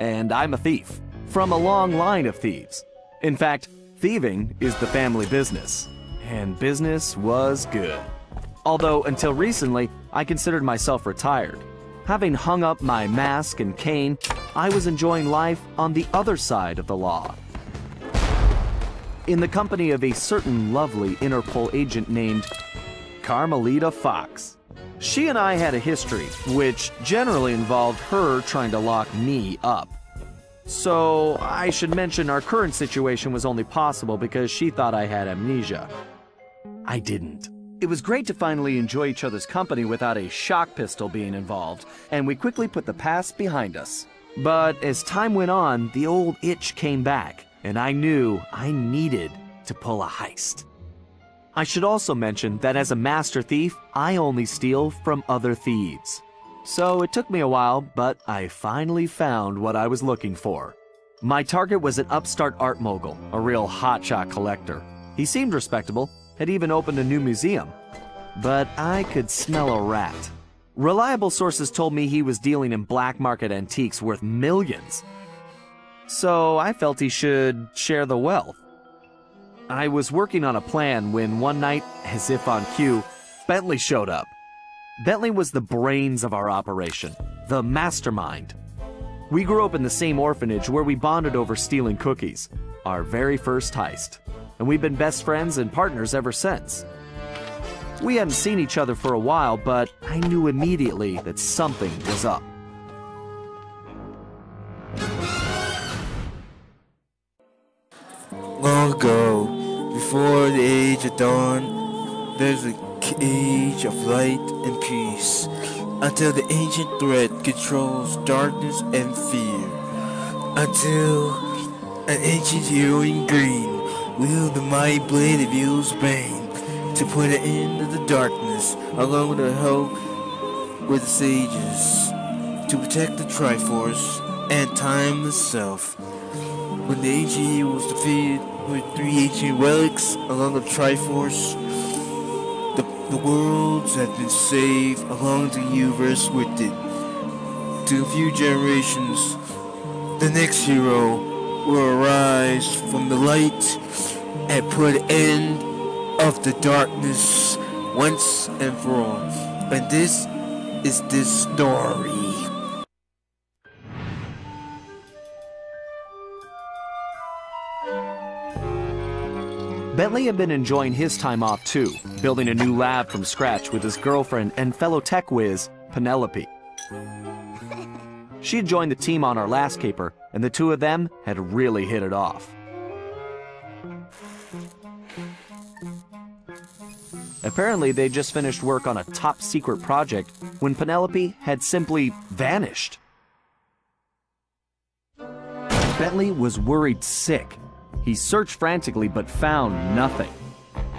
and I'm a thief. From a long line of thieves. In fact, thieving is the family business. And business was good. Although, until recently, I considered myself retired. Having hung up my mask and cane, I was enjoying life on the other side of the law. In the company of a certain lovely Interpol agent named Carmelita Fox. She and I had a history, which generally involved her trying to lock me up. So, I should mention our current situation was only possible because she thought I had amnesia. I didn't. It was great to finally enjoy each other's company without a shock pistol being involved, and we quickly put the past behind us. But as time went on, the old itch came back, and I knew I needed to pull a heist. I should also mention that as a master thief, I only steal from other thieves. So it took me a while, but I finally found what I was looking for. My target was an upstart art mogul, a real hotshot collector. He seemed respectable, had even opened a new museum. But I could smell a rat. Reliable sources told me he was dealing in black market antiques worth millions. So I felt he should share the wealth. I was working on a plan when one night, as if on cue, Bentley showed up. Bentley was the brains of our operation, the mastermind. We grew up in the same orphanage where we bonded over stealing cookies, our very first heist and we've been best friends and partners ever since. We hadn't seen each other for a while, but I knew immediately that something was up. Long ago, before the age of dawn, there's a age of light and peace, until the ancient threat controls darkness and fear, until an ancient hero in green wield the mighty blade of evil's bane to put an end to the darkness, along with the help with the sages to protect the Triforce and time itself. When the ancient hero was defeated with three ancient relics along the Triforce, the, the worlds have been saved along the universe with it. To a few generations, the next hero will arise from the light and put an end of the darkness once and for all. And this is this story. Bentley had been enjoying his time off too, building a new lab from scratch with his girlfriend and fellow tech whiz, Penelope. She had joined the team on our last caper, and the two of them had really hit it off. Apparently, they just finished work on a top secret project when Penelope had simply vanished. Bentley was worried sick. He searched frantically but found nothing.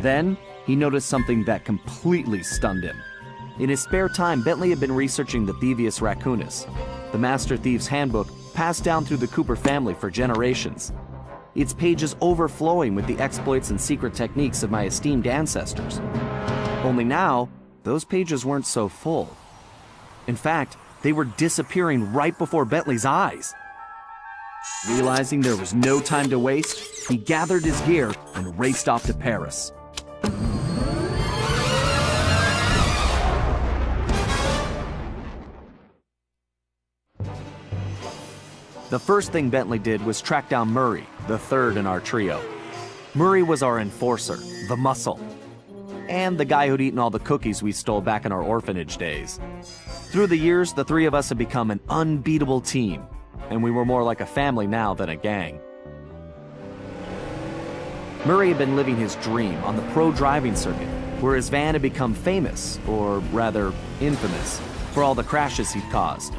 Then, he noticed something that completely stunned him. In his spare time, Bentley had been researching the Thievius Raccoonus, the Master Thief's Handbook passed down through the Cooper family for generations. Its pages overflowing with the exploits and secret techniques of my esteemed ancestors. Only now, those pages weren't so full. In fact, they were disappearing right before Bentley's eyes. Realizing there was no time to waste, he gathered his gear and raced off to Paris. The first thing Bentley did was track down Murray, the third in our trio. Murray was our enforcer, the muscle, and the guy who'd eaten all the cookies we stole back in our orphanage days. Through the years, the three of us had become an unbeatable team, and we were more like a family now than a gang. Murray had been living his dream on the pro driving circuit, where his van had become famous, or rather, infamous, for all the crashes he'd caused.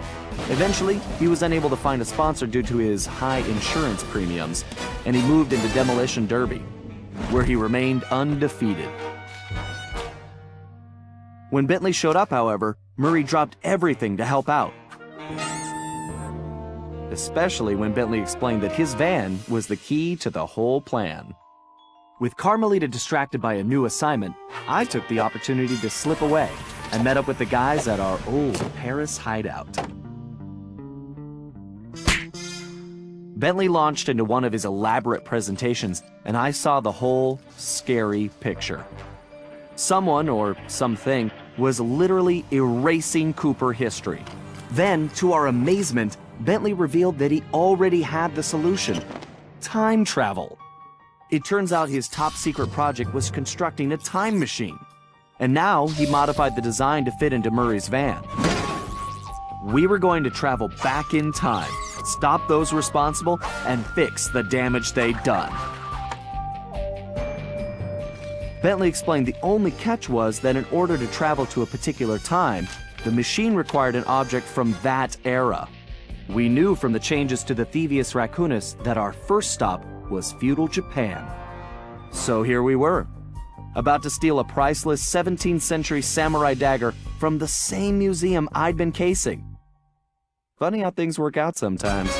Eventually, he was unable to find a sponsor due to his high insurance premiums, and he moved into Demolition Derby, where he remained undefeated. When Bentley showed up, however, Murray dropped everything to help out. Especially when Bentley explained that his van was the key to the whole plan. With Carmelita distracted by a new assignment, I took the opportunity to slip away and met up with the guys at our old Paris hideout. Bentley launched into one of his elaborate presentations, and I saw the whole scary picture. Someone or something was literally erasing Cooper history. Then, to our amazement, Bentley revealed that he already had the solution time travel. It turns out his top secret project was constructing a time machine. And now he modified the design to fit into Murray's van. We were going to travel back in time, stop those responsible, and fix the damage they'd done. Bentley explained the only catch was that in order to travel to a particular time, the machine required an object from that era. We knew from the changes to the Thievius Raccoonus that our first stop was feudal Japan. So here we were, about to steal a priceless 17th century samurai dagger from the same museum I'd been casing. Funny how things work out sometimes.